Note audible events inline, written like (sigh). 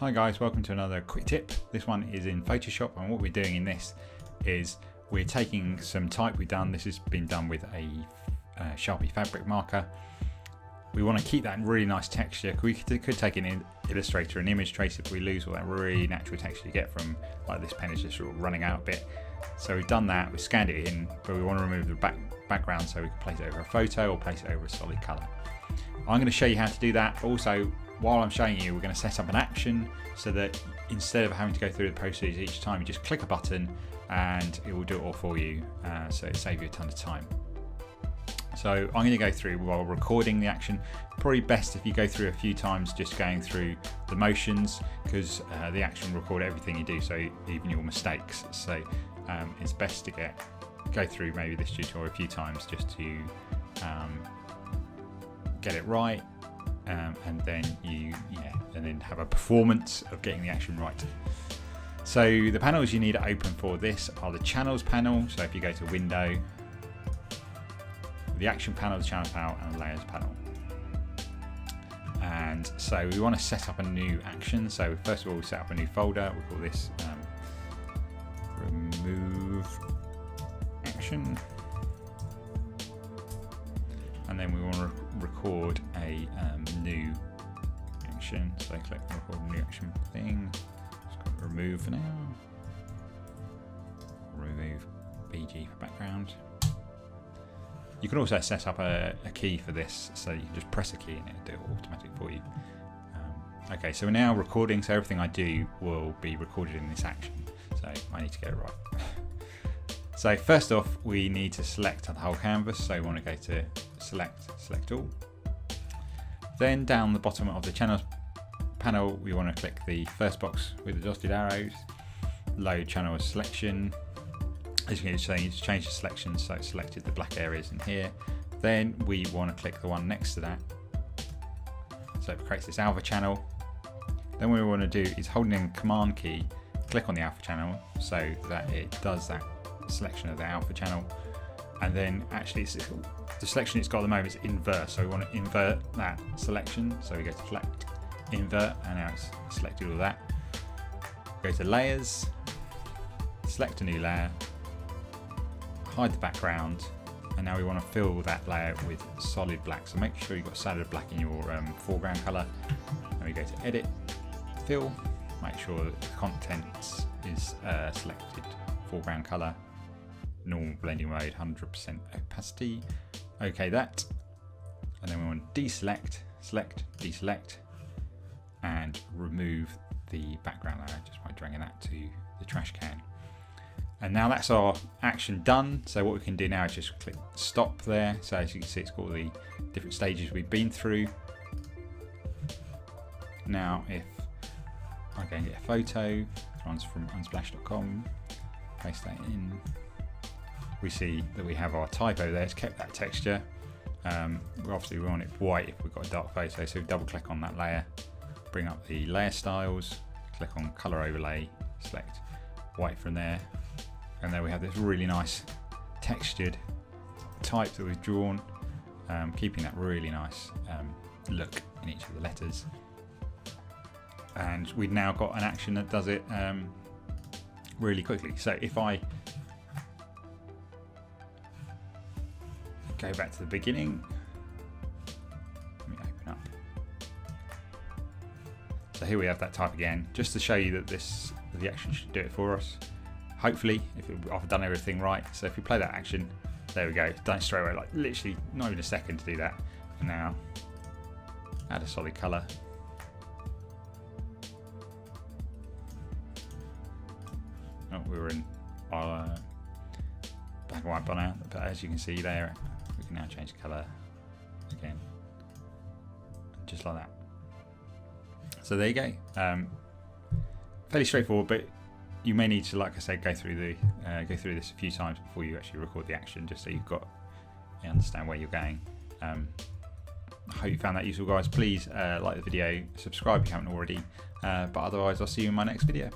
Hi guys, welcome to another quick tip. This one is in Photoshop and what we're doing in this is we're taking some type we've done. This has been done with a uh, Sharpie fabric marker. We want to keep that really nice texture. We could, could take an Illustrator, an image tracer if we lose all that really natural texture you get from like this pen is just sort of running out a bit. So we've done that, we've scanned it in, but we want to remove the back, background so we can place it over a photo or place it over a solid color. I'm going to show you how to do that. Also, while I'm showing you, we're going to set up an action so that instead of having to go through the procedure each time, you just click a button and it will do it all for you. Uh, so it saves you a ton of time. So I'm going to go through while recording the action. Probably best if you go through a few times just going through the motions because uh, the action will record everything you do, so even your mistakes. So um, it's best to get go through maybe this tutorial a few times just to um, get it right um, and then you yeah and then have a performance of getting the action right. So the panels you need to open for this are the channels panel. So if you go to window the action panel the channel panel and the layers panel. And so we want to set up a new action. So first of all we set up a new folder. We call this um, remove action. And then we want to record a um, new action. So I click record new action thing. Just remove for now. Remove BG for background. You can also set up a, a, key for this, so you can just press a key and it'll do it automatically for you. Um, okay, so we're now recording, so everything I do will be recorded in this action. So I need to get it right. (laughs) so first off, we need to select the whole canvas. So we want to go to select, select all. Then down the bottom of the channels panel, we want to click the first box with the dotted arrows, load channel selection. As you can see, you change the selection, so it's selected the black areas in here. Then we want to click the one next to that. So it creates this alpha channel. Then what we want to do is holding in the command key, click on the alpha channel so that it does that selection of the alpha channel. And then actually it's the selection it's got at the moment is invert, so we want to invert that selection. So we go to select, invert, and now it's selected all that. Go to layers, select a new layer, hide the background, and now we want to fill that layer with solid black. So make sure you've got solid black in your um, foreground color. And we go to edit, fill, make sure that the contents is uh, selected foreground color, normal blending mode, 100% opacity, OK that. And then we want to deselect, select, deselect, and remove the background layer just by dragging that to the trash can. And now that's our action done. So what we can do now is just click stop there. So as you can see, it's got all the different stages we've been through. Now, if I go and get a photo, one's from unsplash.com, paste that in, we see that we have our typo there. It's kept that texture. Um, obviously we want it white if we've got a dark photo, so double click on that layer, bring up the layer styles, click on color overlay, select white from there, and there we have this really nice textured type that we've drawn, um, keeping that really nice um, look in each of the letters. And we've now got an action that does it um, really quickly. So if I go back to the beginning. Let me open up. So here we have that type again, just to show you that this the action should do it for us. Hopefully, if it, I've done everything right. So if we play that action, there we go, done straight away, like literally not even a second to do that. And now, add a solid color. Oh, we were in uh, black and white by now, but as you can see there, we can now change colour again, just like that. So there you go. Um, fairly straightforward, but you may need to, like I said, go through the uh, go through this a few times before you actually record the action, just so you've got you understand where you're going. Um, I hope you found that useful, guys. Please uh, like the video, subscribe if you haven't already. Uh, but otherwise, I'll see you in my next video.